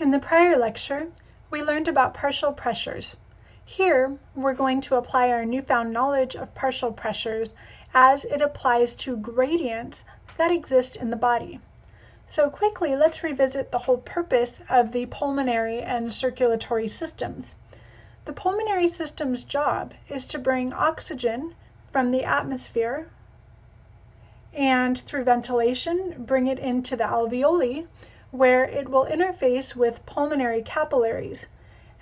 In the prior lecture, we learned about partial pressures. Here, we're going to apply our newfound knowledge of partial pressures as it applies to gradients that exist in the body. So quickly, let's revisit the whole purpose of the pulmonary and circulatory systems. The pulmonary system's job is to bring oxygen from the atmosphere and through ventilation bring it into the alveoli where it will interface with pulmonary capillaries.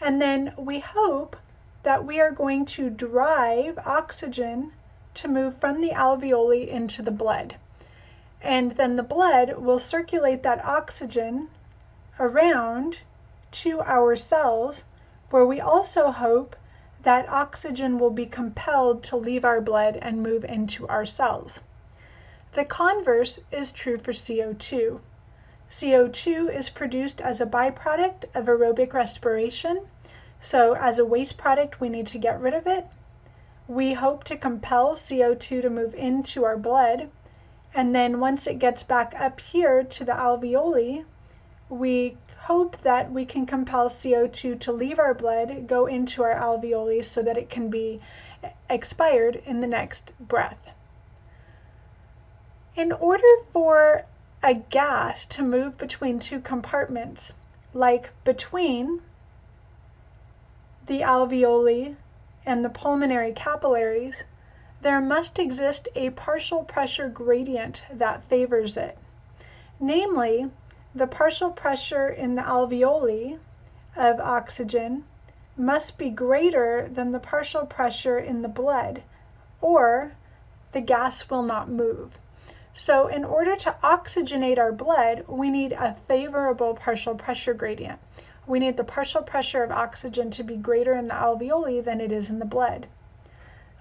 And then we hope that we are going to drive oxygen to move from the alveoli into the blood. And then the blood will circulate that oxygen around to our cells, where we also hope that oxygen will be compelled to leave our blood and move into our cells. The converse is true for CO2. CO2 is produced as a byproduct of aerobic respiration. So as a waste product, we need to get rid of it. We hope to compel CO2 to move into our blood. And then once it gets back up here to the alveoli, we hope that we can compel CO2 to leave our blood, go into our alveoli so that it can be expired in the next breath. In order for a gas to move between two compartments, like between the alveoli and the pulmonary capillaries, there must exist a partial pressure gradient that favors it. Namely, the partial pressure in the alveoli of oxygen must be greater than the partial pressure in the blood, or the gas will not move. So in order to oxygenate our blood, we need a favorable partial pressure gradient. We need the partial pressure of oxygen to be greater in the alveoli than it is in the blood.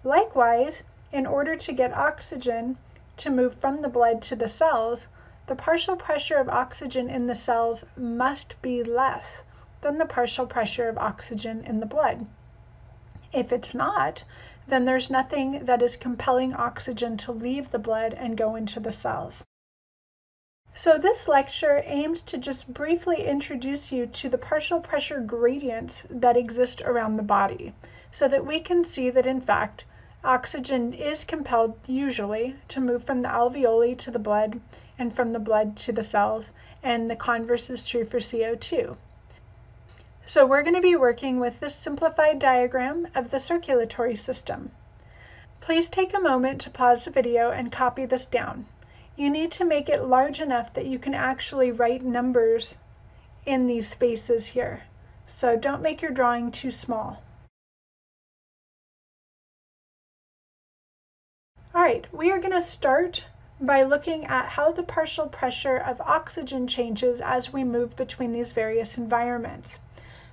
Likewise, in order to get oxygen to move from the blood to the cells, the partial pressure of oxygen in the cells must be less than the partial pressure of oxygen in the blood. If it's not, then there's nothing that is compelling oxygen to leave the blood and go into the cells. So this lecture aims to just briefly introduce you to the partial pressure gradients that exist around the body so that we can see that in fact oxygen is compelled usually to move from the alveoli to the blood and from the blood to the cells and the converse is true for CO2. So we're going to be working with this simplified diagram of the circulatory system. Please take a moment to pause the video and copy this down. You need to make it large enough that you can actually write numbers in these spaces here. So don't make your drawing too small. All right, we are going to start by looking at how the partial pressure of oxygen changes as we move between these various environments.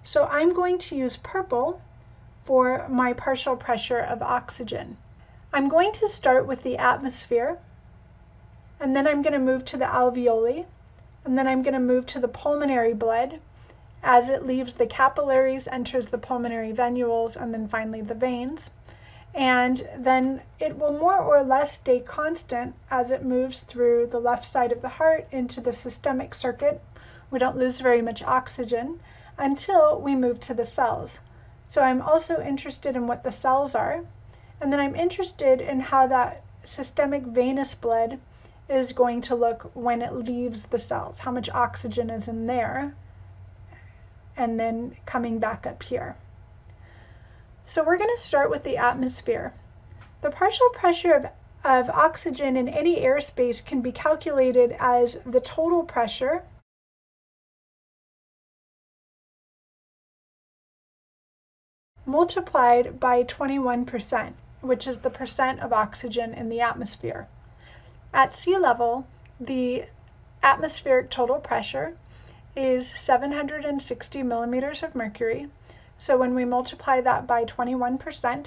So I'm going to use purple for my partial pressure of oxygen. I'm going to start with the atmosphere, and then I'm going to move to the alveoli, and then I'm going to move to the pulmonary blood as it leaves the capillaries, enters the pulmonary venules, and then finally the veins. And then it will more or less stay constant as it moves through the left side of the heart into the systemic circuit. We don't lose very much oxygen until we move to the cells. So I'm also interested in what the cells are, and then I'm interested in how that systemic venous blood is going to look when it leaves the cells, how much oxygen is in there, and then coming back up here. So we're going to start with the atmosphere. The partial pressure of, of oxygen in any airspace can be calculated as the total pressure multiplied by 21%, which is the percent of oxygen in the atmosphere. At sea level, the atmospheric total pressure is 760 millimeters of mercury. So when we multiply that by 21%,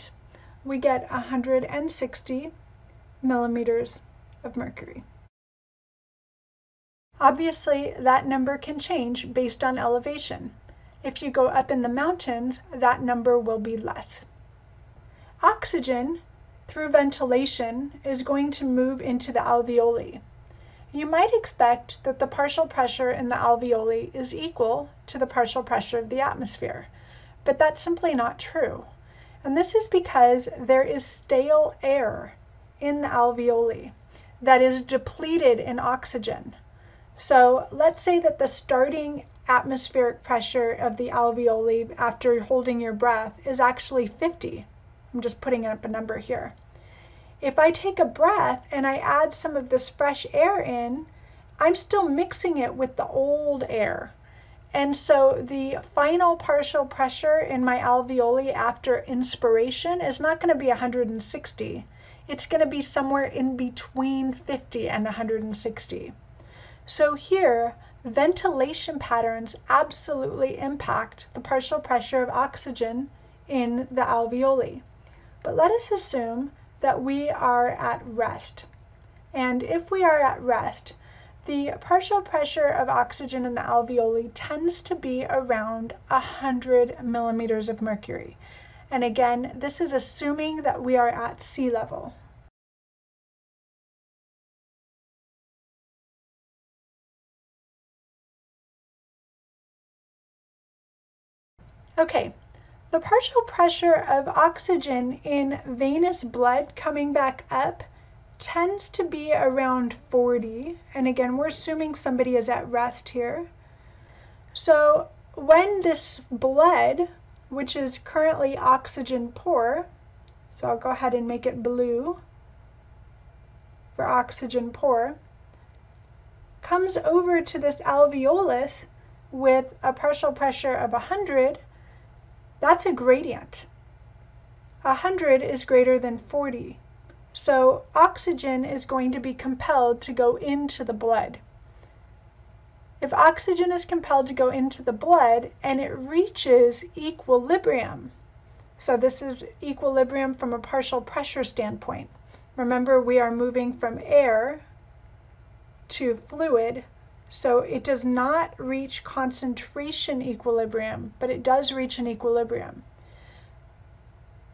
we get 160 millimeters of mercury. Obviously, that number can change based on elevation. If you go up in the mountains, that number will be less. Oxygen, through ventilation, is going to move into the alveoli. you might expect that the partial pressure in the alveoli is equal to the partial pressure of the atmosphere, but that's simply not true. And this is because there is stale air in the alveoli that is depleted in oxygen. So let's say that the starting atmospheric pressure of the alveoli after holding your breath is actually 50. I'm just putting up a number here. If I take a breath and I add some of this fresh air in, I'm still mixing it with the old air. And so the final partial pressure in my alveoli after inspiration is not going to be 160. It's going to be somewhere in between 50 and 160. So here, ventilation patterns absolutely impact the partial pressure of oxygen in the alveoli. But let us assume that we are at rest. And if we are at rest, the partial pressure of oxygen in the alveoli tends to be around 100 millimeters of mercury. And again, this is assuming that we are at sea level. Okay, the partial pressure of oxygen in venous blood coming back up tends to be around 40. And again, we're assuming somebody is at rest here. So when this blood, which is currently oxygen poor, so I'll go ahead and make it blue for oxygen poor, comes over to this alveolus with a partial pressure of 100, that's a gradient. 100 is greater than 40. So oxygen is going to be compelled to go into the blood. If oxygen is compelled to go into the blood and it reaches equilibrium, so this is equilibrium from a partial pressure standpoint. Remember, we are moving from air to fluid so it does not reach concentration equilibrium, but it does reach an equilibrium.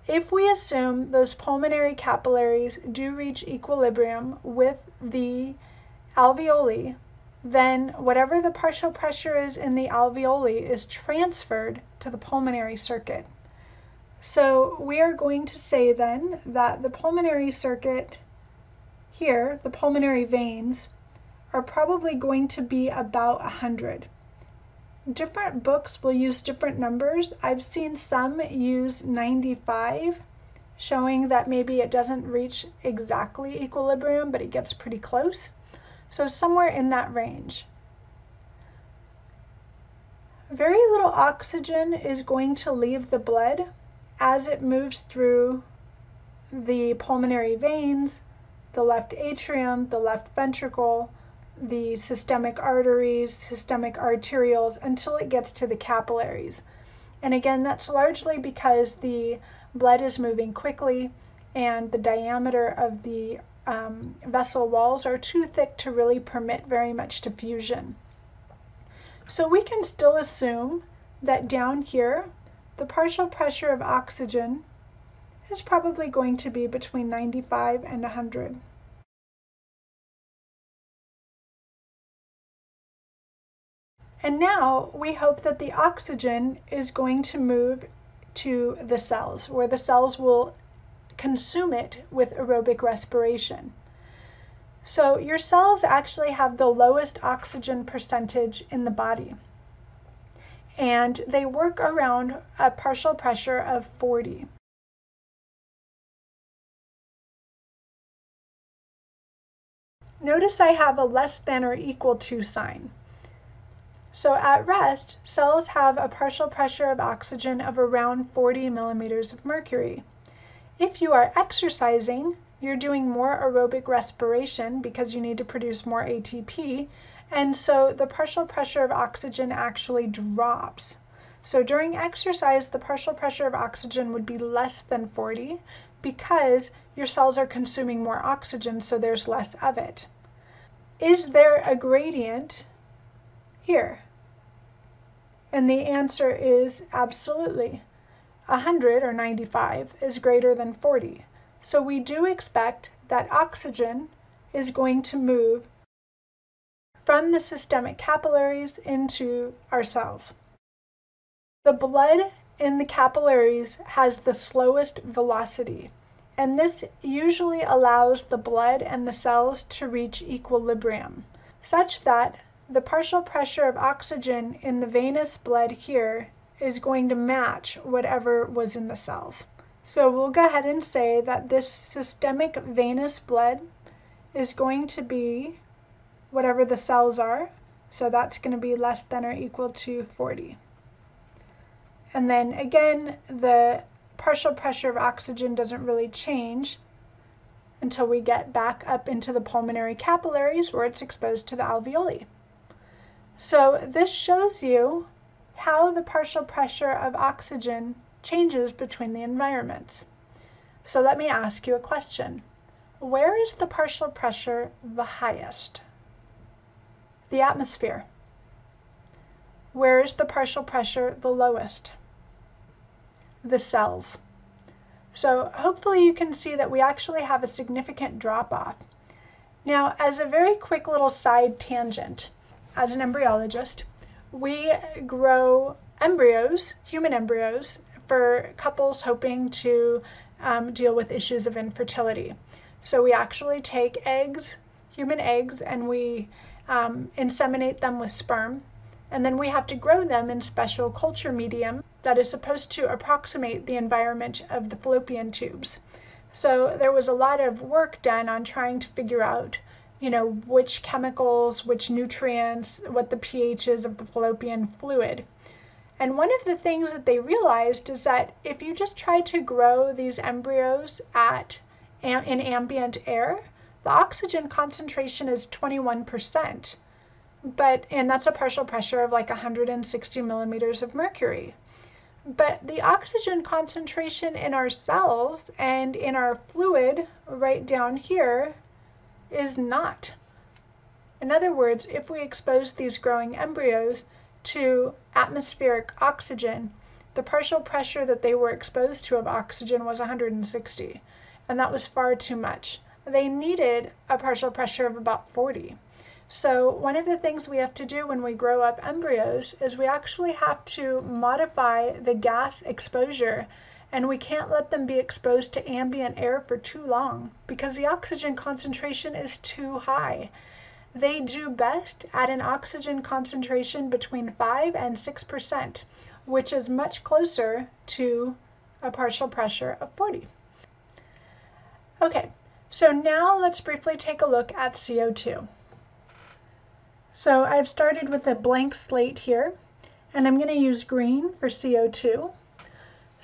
If we assume those pulmonary capillaries do reach equilibrium with the alveoli, then whatever the partial pressure is in the alveoli is transferred to the pulmonary circuit. So we are going to say then that the pulmonary circuit here, the pulmonary veins, are probably going to be about 100. Different books will use different numbers. I've seen some use 95, showing that maybe it doesn't reach exactly equilibrium, but it gets pretty close. So somewhere in that range. Very little oxygen is going to leave the blood as it moves through the pulmonary veins, the left atrium, the left ventricle, the systemic arteries, systemic arterioles, until it gets to the capillaries. And again, that's largely because the blood is moving quickly and the diameter of the um, vessel walls are too thick to really permit very much diffusion. So we can still assume that down here, the partial pressure of oxygen is probably going to be between 95 and 100. And now we hope that the oxygen is going to move to the cells, where the cells will consume it with aerobic respiration. So your cells actually have the lowest oxygen percentage in the body. And they work around a partial pressure of 40. Notice I have a less than or equal to sign. So at rest, cells have a partial pressure of oxygen of around 40 millimeters of mercury. If you are exercising, you're doing more aerobic respiration because you need to produce more ATP, and so the partial pressure of oxygen actually drops. So during exercise, the partial pressure of oxygen would be less than 40 because your cells are consuming more oxygen, so there's less of it. Is there a gradient here? And the answer is absolutely. 100 or 95 is greater than 40. So we do expect that oxygen is going to move from the systemic capillaries into our cells. The blood in the capillaries has the slowest velocity, and this usually allows the blood and the cells to reach equilibrium, such that the partial pressure of oxygen in the venous blood here is going to match whatever was in the cells. So we'll go ahead and say that this systemic venous blood is going to be whatever the cells are. So that's going to be less than or equal to 40. And then again, the partial pressure of oxygen doesn't really change until we get back up into the pulmonary capillaries where it's exposed to the alveoli. So this shows you how the partial pressure of oxygen changes between the environments. So let me ask you a question. Where is the partial pressure the highest? The atmosphere. Where is the partial pressure the lowest? The cells. So hopefully you can see that we actually have a significant drop off. Now, as a very quick little side tangent, as an embryologist, we grow embryos, human embryos, for couples hoping to um, deal with issues of infertility. So we actually take eggs, human eggs, and we um, inseminate them with sperm. And then we have to grow them in special culture medium that is supposed to approximate the environment of the fallopian tubes. So there was a lot of work done on trying to figure out, you know, which chemicals, which nutrients, what the pH is of the fallopian fluid. And one of the things that they realized is that if you just try to grow these embryos at in ambient air, the oxygen concentration is 21%. But and that's a partial pressure of like 160 millimeters of mercury. But the oxygen concentration in our cells and in our fluid right down here is not. In other words, if we expose these growing embryos to atmospheric oxygen, the partial pressure that they were exposed to of oxygen was 160, and that was far too much. They needed a partial pressure of about 40. So one of the things we have to do when we grow up embryos is we actually have to modify the gas exposure and we can't let them be exposed to ambient air for too long because the oxygen concentration is too high. They do best at an oxygen concentration between 5 and 6%, which is much closer to a partial pressure of 40. Okay, so now let's briefly take a look at CO2. So I've started with a blank slate here, and I'm going to use green for CO2.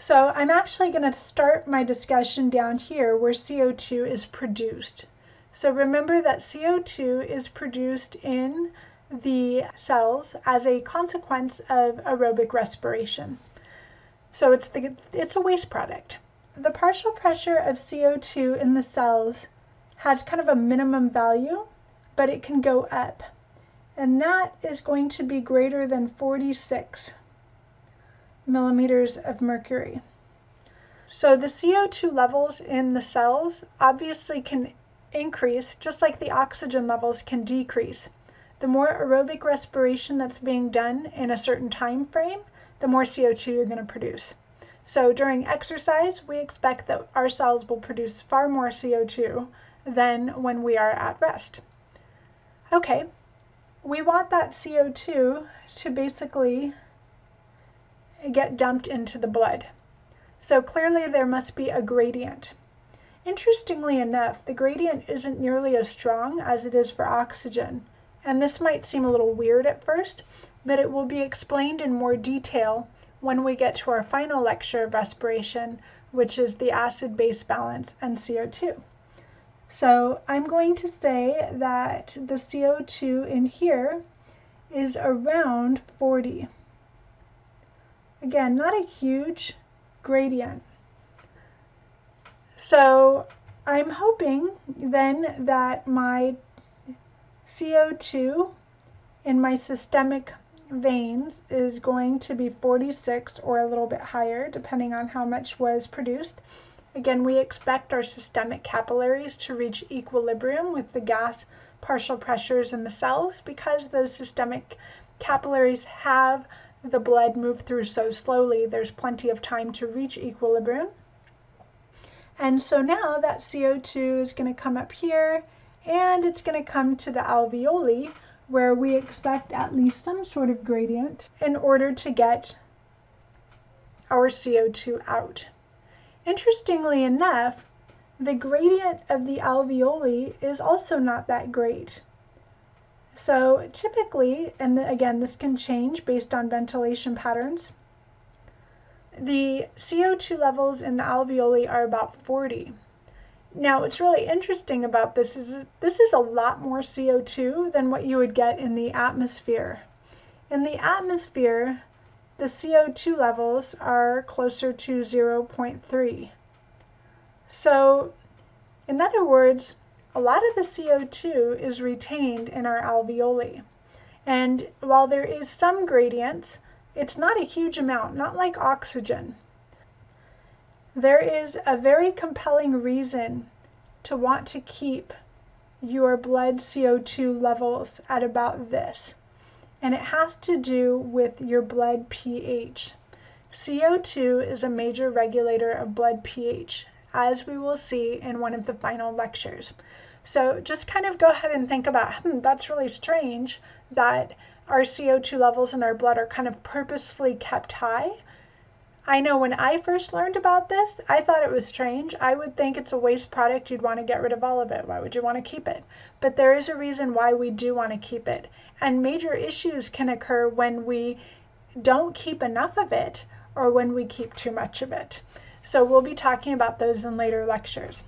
So I'm actually going to start my discussion down here where CO2 is produced. So remember that CO2 is produced in the cells as a consequence of aerobic respiration. So it's, the, it's a waste product. The partial pressure of CO2 in the cells has kind of a minimum value, but it can go up. And that is going to be greater than 46 millimeters of mercury. So the CO2 levels in the cells obviously can increase just like the oxygen levels can decrease. The more aerobic respiration that's being done in a certain time frame, the more CO2 you're going to produce. So during exercise, we expect that our cells will produce far more CO2 than when we are at rest. Okay, we want that CO2 to basically get dumped into the blood. So clearly there must be a gradient. Interestingly enough, the gradient isn't nearly as strong as it is for oxygen. And this might seem a little weird at first, but it will be explained in more detail when we get to our final lecture of respiration, which is the acid-base balance and CO2. So I'm going to say that the CO2 in here is around 40. Again, not a huge gradient. So I'm hoping then that my CO2 in my systemic veins is going to be 46 or a little bit higher depending on how much was produced. Again, we expect our systemic capillaries to reach equilibrium with the gas partial pressures in the cells because those systemic capillaries have the blood move through so slowly, there's plenty of time to reach equilibrium. And so now that CO2 is going to come up here and it's going to come to the alveoli where we expect at least some sort of gradient in order to get our CO2 out. Interestingly enough, the gradient of the alveoli is also not that great. So typically, and again, this can change based on ventilation patterns, the CO2 levels in the alveoli are about 40. Now, what's really interesting about this is this is a lot more CO2 than what you would get in the atmosphere. In the atmosphere, the CO2 levels are closer to 0.3. So, in other words, a lot of the CO2 is retained in our alveoli. And while there is some gradient, it's not a huge amount, not like oxygen. There is a very compelling reason to want to keep your blood CO2 levels at about this. And it has to do with your blood pH. CO2 is a major regulator of blood pH as we will see in one of the final lectures. So just kind of go ahead and think about, hmm, that's really strange that our CO2 levels in our blood are kind of purposefully kept high. I know when I first learned about this, I thought it was strange. I would think it's a waste product. You'd want to get rid of all of it. Why would you want to keep it? But there is a reason why we do want to keep it. And major issues can occur when we don't keep enough of it or when we keep too much of it. So we'll be talking about those in later lectures.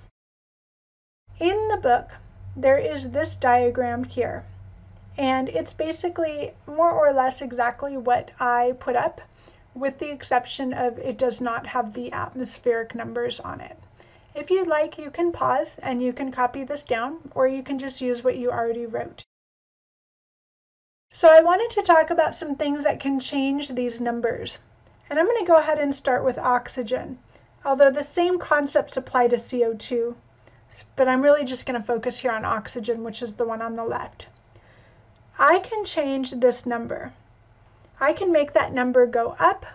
In the book, there is this diagram here. And it's basically more or less exactly what I put up, with the exception of it does not have the atmospheric numbers on it. If you'd like, you can pause and you can copy this down, or you can just use what you already wrote. So I wanted to talk about some things that can change these numbers. And I'm going to go ahead and start with oxygen although the same concepts apply to CO2, but I'm really just going to focus here on oxygen, which is the one on the left. I can change this number. I can make that number go up,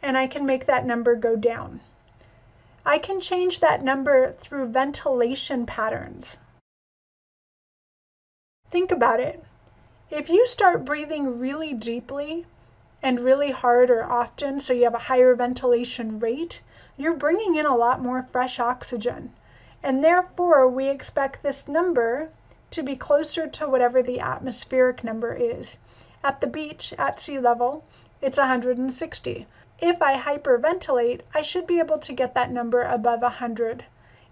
and I can make that number go down. I can change that number through ventilation patterns. Think about it. If you start breathing really deeply and really hard or often, so you have a higher ventilation rate, you're bringing in a lot more fresh oxygen. And therefore, we expect this number to be closer to whatever the atmospheric number is. At the beach, at sea level, it's 160. If I hyperventilate, I should be able to get that number above 100.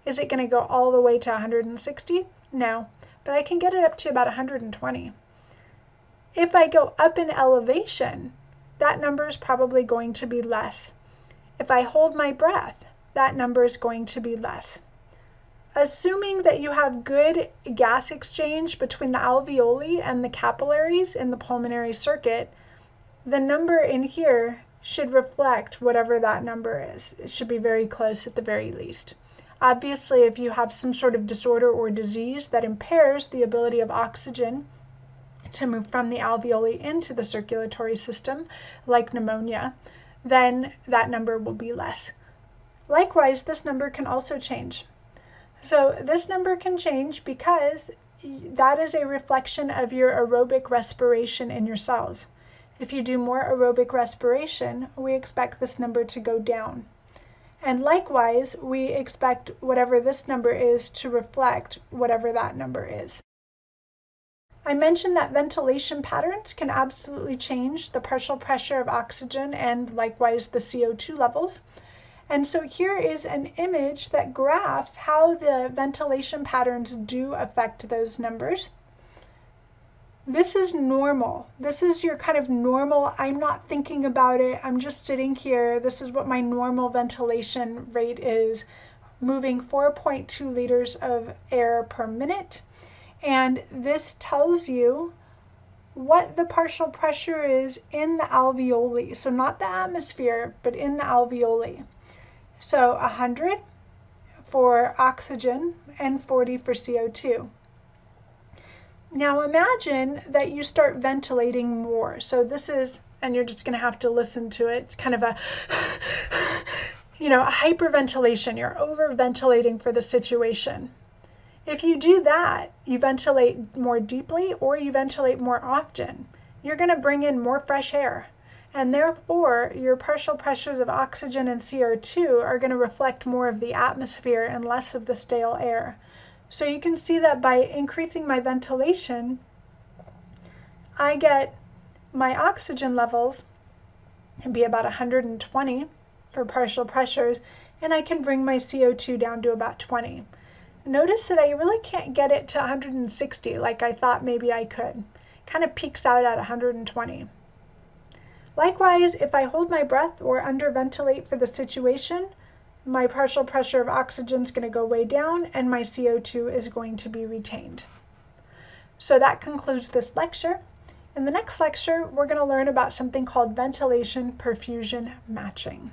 Is it going to go all the way to 160? No, but I can get it up to about 120. If I go up in elevation, that number is probably going to be less. If I hold my breath, that number is going to be less. Assuming that you have good gas exchange between the alveoli and the capillaries in the pulmonary circuit, the number in here should reflect whatever that number is. It should be very close at the very least. Obviously, if you have some sort of disorder or disease that impairs the ability of oxygen to move from the alveoli into the circulatory system, like pneumonia, then that number will be less. Likewise, this number can also change. So this number can change because that is a reflection of your aerobic respiration in your cells. If you do more aerobic respiration, we expect this number to go down. And likewise, we expect whatever this number is to reflect whatever that number is. I mentioned that ventilation patterns can absolutely change the partial pressure of oxygen and likewise the CO2 levels. And so here is an image that graphs how the ventilation patterns do affect those numbers. This is normal. This is your kind of normal, I'm not thinking about it, I'm just sitting here. This is what my normal ventilation rate is, moving 4.2 liters of air per minute. And this tells you what the partial pressure is in the alveoli. So not the atmosphere, but in the alveoli. So 100 for oxygen and 40 for CO2. Now imagine that you start ventilating more. So this is, and you're just going to have to listen to it. It's kind of a, you know, hyperventilation. You're overventilating for the situation. If you do that, you ventilate more deeply or you ventilate more often, you're going to bring in more fresh air. And therefore, your partial pressures of oxygen and CO2 are going to reflect more of the atmosphere and less of the stale air. So you can see that by increasing my ventilation, I get my oxygen levels can be about 120 for partial pressures, and I can bring my CO2 down to about 20. Notice that I really can't get it to 160 like I thought maybe I could. Kind of peaks out at 120. Likewise, if I hold my breath or underventilate for the situation, my partial pressure of oxygen is going to go way down and my CO2 is going to be retained. So that concludes this lecture. In the next lecture, we're going to learn about something called ventilation perfusion matching.